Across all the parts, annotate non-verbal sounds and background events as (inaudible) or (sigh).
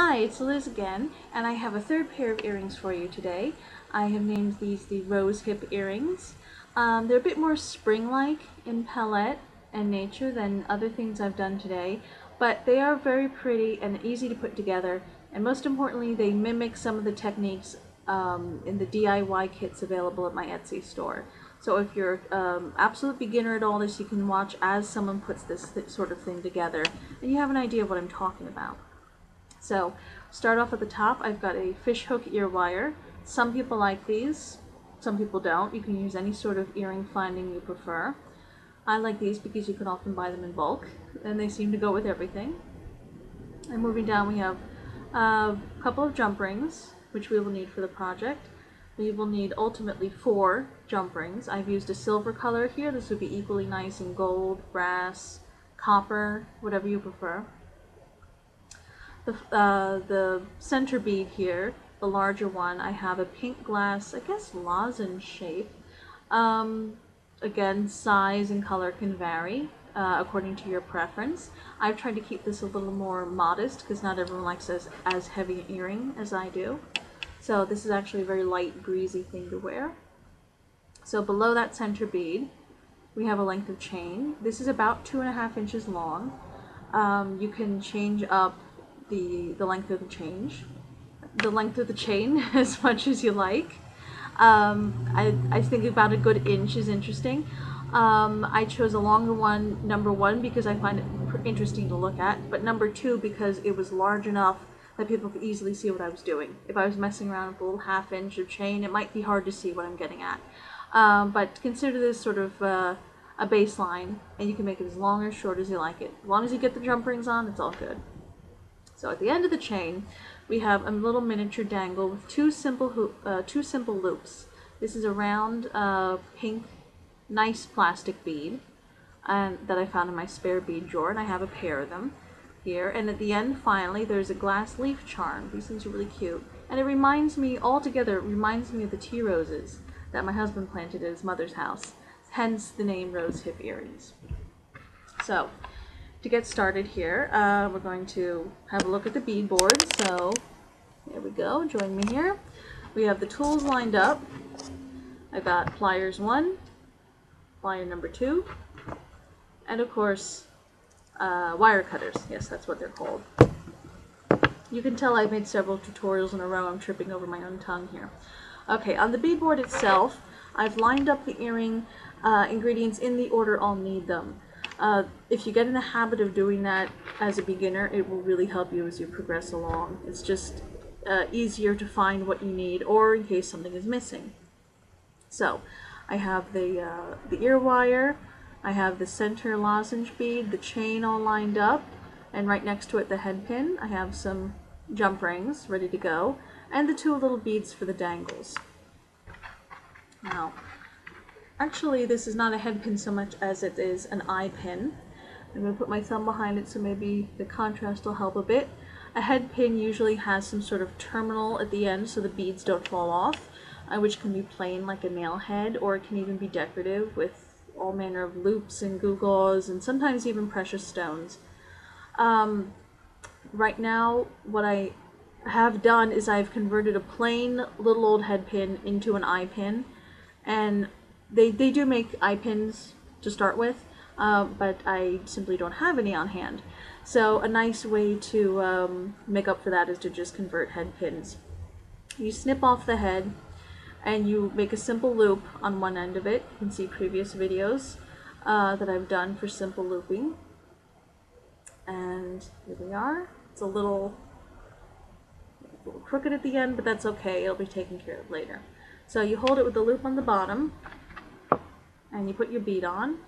Hi, it's Liz again, and I have a third pair of earrings for you today. I have named these the rose hip earrings. Um, they're a bit more spring-like in palette and nature than other things I've done today, but they are very pretty and easy to put together, and most importantly, they mimic some of the techniques um, in the DIY kits available at my Etsy store. So if you're um, absolute beginner at all this, you can watch as someone puts this th sort of thing together, and you have an idea of what I'm talking about. So start off at the top, I've got a fishhook ear wire. Some people like these, some people don't. You can use any sort of earring finding you prefer. I like these because you can often buy them in bulk, and they seem to go with everything. And moving down we have a couple of jump rings, which we will need for the project. We will need ultimately four jump rings. I've used a silver color here. This would be equally nice in gold, brass, copper, whatever you prefer. The, uh, the center bead here, the larger one, I have a pink glass, I guess lozenge shape. Um, again, size and color can vary. Uh, according to your preference. I've tried to keep this a little more modest because not everyone likes as, as heavy an earring as I do. So this is actually a very light, breezy thing to wear. So below that center bead, we have a length of chain. This is about two and a half inches long. Um, you can change up the, the length of the change, the length of the chain (laughs) as much as you like. Um, I, I think about a good inch is interesting. Um, I chose a longer one, number one, because I find it interesting to look at, but number two because it was large enough that people could easily see what I was doing. If I was messing around with a little half inch of chain, it might be hard to see what I'm getting at. Um, but consider this sort of uh, a baseline, and you can make it as long or short as you like it. As long as you get the jump rings on, it's all good. So at the end of the chain, we have a little miniature dangle with two simple, uh, two simple loops. This is a round uh, pink, nice plastic bead and, that I found in my spare bead drawer, and I have a pair of them here. And at the end, finally, there's a glass leaf charm. These things are really cute. And it reminds me, altogether, it reminds me of the tea roses that my husband planted at his mother's house. Hence the name Rose Hip Earrings. So, to get started here, uh, we're going to have a look at the beadboard. So, there we go. Join me here. We have the tools lined up. I got pliers one, plier number two, and of course, uh, wire cutters. Yes, that's what they're called. You can tell I've made several tutorials in a row. I'm tripping over my own tongue here. Okay, on the beadboard itself, I've lined up the earring uh, ingredients in the order I'll need them. Uh, if you get in the habit of doing that as a beginner, it will really help you as you progress along. It's just uh, easier to find what you need or in case something is missing. So, I have the, uh, the ear wire, I have the center lozenge bead, the chain all lined up, and right next to it the head pin. I have some jump rings ready to go, and the two little beads for the dangles. Now, actually this is not a head pin so much as it is an eye pin. I'm going to put my thumb behind it so maybe the contrast will help a bit. A head pin usually has some sort of terminal at the end so the beads don't fall off, uh, which can be plain like a nail head, or it can even be decorative with all manner of loops and gewgaws and sometimes even precious stones. Um, right now, what I have done is I've converted a plain little old head pin into an eye pin, and they, they do make eye pins to start with, uh, but I simply don't have any on hand. So a nice way to um, make up for that is to just convert head pins. You snip off the head, and you make a simple loop on one end of it. You can see previous videos uh, that I've done for simple looping. And here we are. It's a little, a little crooked at the end, but that's okay. It'll be taken care of later. So you hold it with the loop on the bottom, and you put your bead on,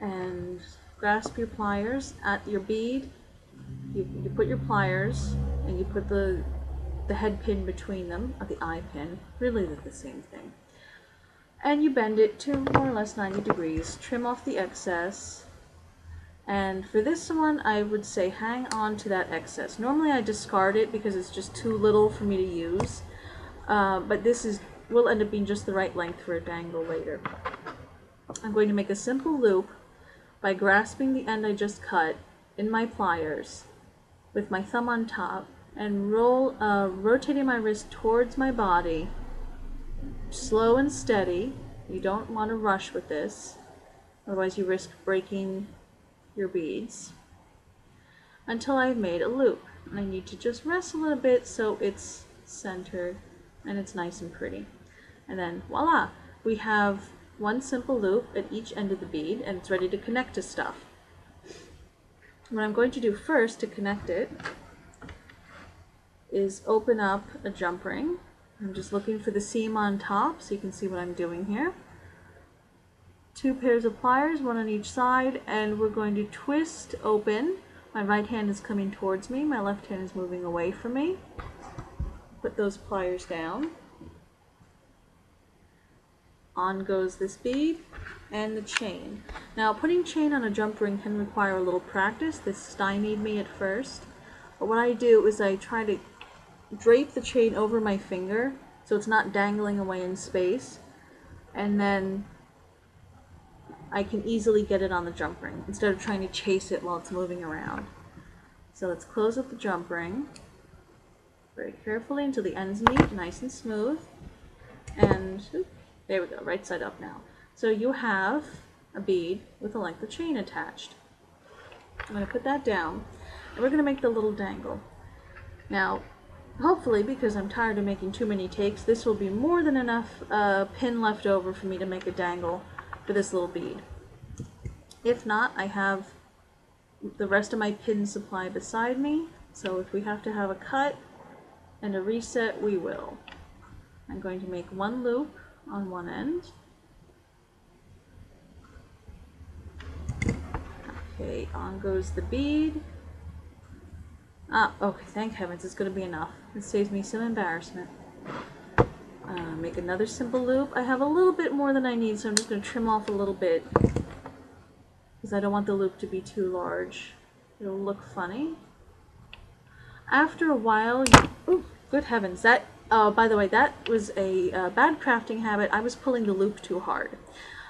and grasp your pliers at your bead. You, you put your pliers, and you put the the head pin between them, or the eye pin, really they're the same thing. And you bend it to more or less 90 degrees, trim off the excess, and for this one I would say hang on to that excess. Normally I discard it because it's just too little for me to use, uh, but this is will end up being just the right length for a dangle later. I'm going to make a simple loop by grasping the end I just cut in my pliers with my thumb on top and roll, uh, rotating my wrist towards my body, slow and steady. You don't want to rush with this, otherwise you risk breaking your beads, until I've made a loop. I need to just rest a little bit so it's centered and it's nice and pretty. And then voila, we have one simple loop at each end of the bead and it's ready to connect to stuff. What I'm going to do first to connect it is open up a jump ring. I'm just looking for the seam on top so you can see what I'm doing here. Two pairs of pliers, one on each side, and we're going to twist open. My right hand is coming towards me, my left hand is moving away from me. Put those pliers down. On goes this bead and the chain. Now putting chain on a jump ring can require a little practice. This stymied me at first. But what I do is I try to drape the chain over my finger so it's not dangling away in space and then I can easily get it on the jump ring instead of trying to chase it while it's moving around. So let's close up the jump ring very carefully until the ends meet, nice and smooth. And there we go, right side up now. So you have a bead with a length of chain attached. I'm going to put that down and we're going to make the little dangle. Now Hopefully, because I'm tired of making too many takes, this will be more than enough uh, pin left over for me to make a dangle for this little bead. If not, I have the rest of my pin supply beside me, so if we have to have a cut and a reset, we will. I'm going to make one loop on one end. Okay, on goes the bead. Ah, okay, thank heavens, it's going to be enough. It saves me some embarrassment. Uh, make another simple loop. I have a little bit more than I need, so I'm just going to trim off a little bit. Because I don't want the loop to be too large. It'll look funny. After a while, you, oh, good heavens, that, uh, by the way, that was a uh, bad crafting habit. I was pulling the loop too hard.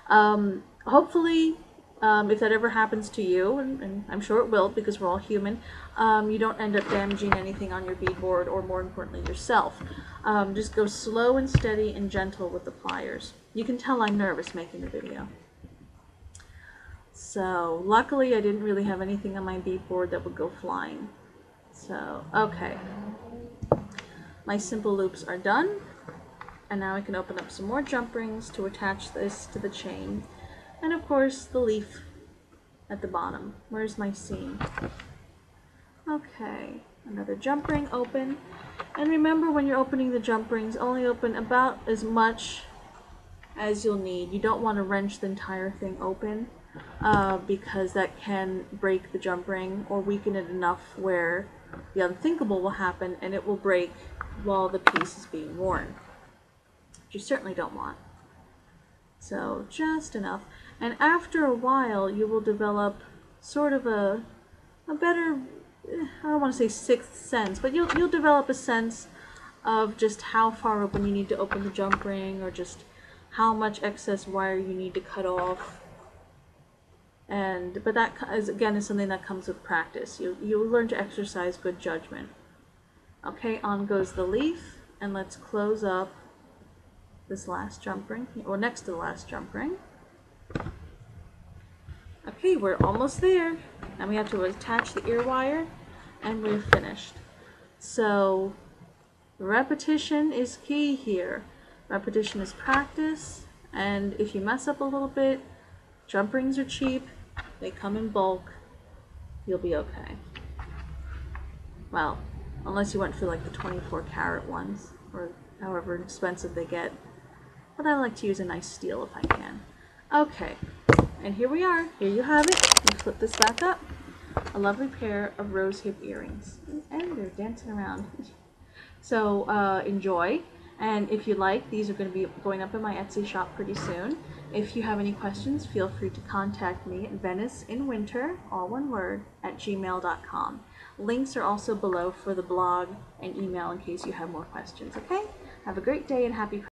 Um, hopefully, um, if that ever happens to you, and, and, I'm sure it will because we're all human, um, you don't end up damaging anything on your beadboard or more importantly yourself. Um, just go slow and steady and gentle with the pliers. You can tell I'm nervous making the video. So luckily I didn't really have anything on my beadboard that would go flying. So, okay. My simple loops are done. And now I can open up some more jump rings to attach this to the chain. And of course, the leaf at the bottom. Where's my seam? Okay, another jump ring open. And remember when you're opening the jump rings, only open about as much as you'll need. You don't want to wrench the entire thing open uh, because that can break the jump ring or weaken it enough where the unthinkable will happen and it will break while the piece is being worn. Which you certainly don't want. So just enough. And after a while, you will develop sort of a, a better, eh, I don't want to say sixth sense, but you'll, you'll develop a sense of just how far open you need to open the jump ring or just how much excess wire you need to cut off. And, but that is, again, is something that comes with practice. You, you learn to exercise good judgment. Okay, on goes the leaf, and let's close up this last jump ring, or next to the last jump ring. Okay, we're almost there. Now we have to attach the ear wire and we're finished. So repetition is key here. Repetition is practice and if you mess up a little bit, jump rings are cheap, they come in bulk, you'll be okay. Well, unless you went for like the 24 karat ones or however expensive they get. But I like to use a nice steel if I can. Okay, and here we are. Here you have it. You flip this back up. A lovely pair of rose hip earrings. And they're dancing around. (laughs) so uh, enjoy. And if you like, these are going to be going up in my Etsy shop pretty soon. If you have any questions, feel free to contact me at venice-in-winter, all one word, at gmail.com. Links are also below for the blog and email in case you have more questions, okay? Have a great day and happy.